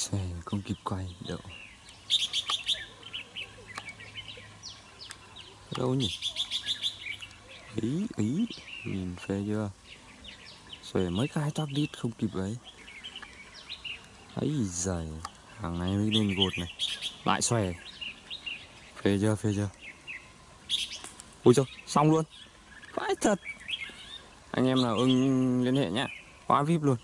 xòe không kịp quay đâu đâu nhỉ? Ý ý, nhìn phê chưa? Xòe mới khai tóc đít không kịp ấy. Ấy giời, hàng ngày mới lên gột này. Lại xòe. Phê chưa phê chưa? Ui trời xong luôn. Vãi thật. Anh em nào ưng liên hệ nhá. Quá vip luôn.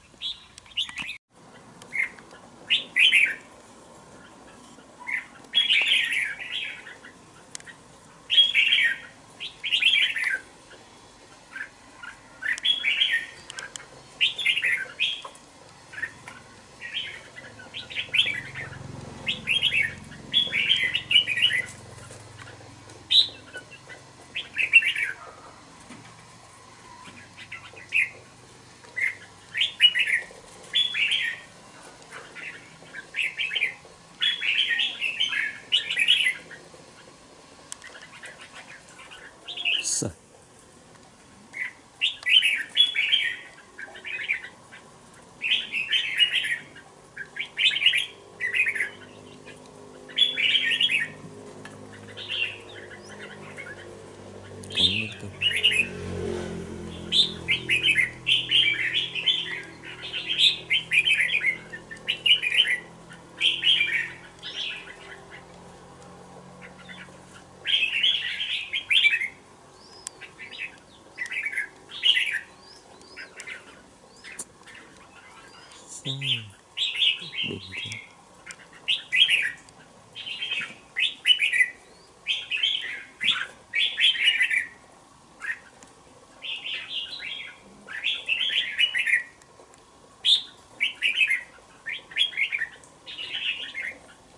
Đỉnh thế.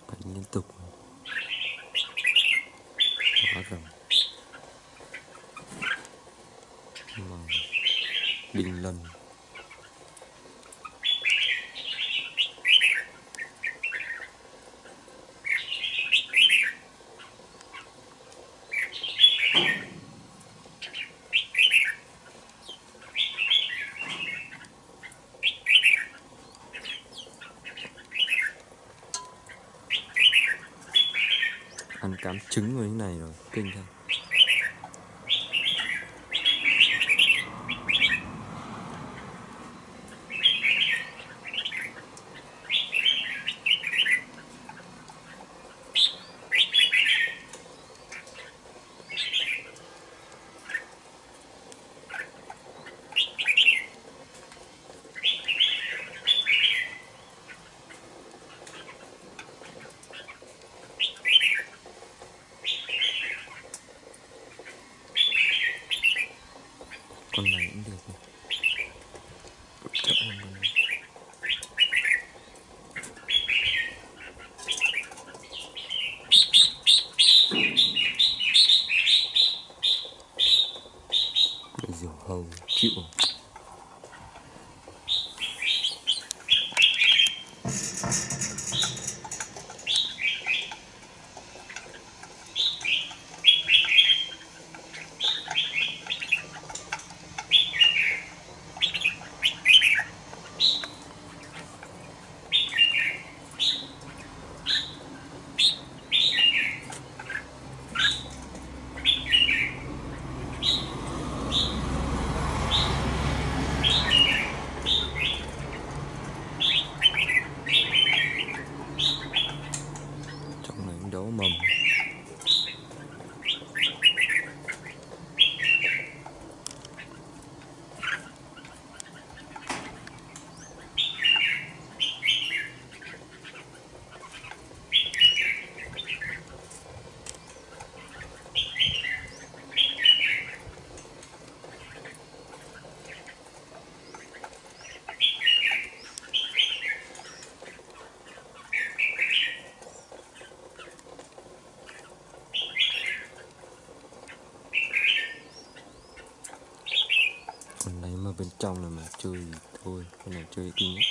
Bắn liên tục quá gầm mà đình lần ăn cám trứng như thế này rồi kinh thật trong là mà chơi thôi cái này chơi kinh nhất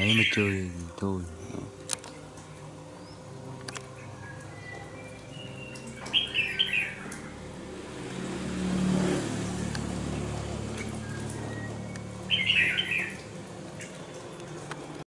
nãy mà chơi thôi.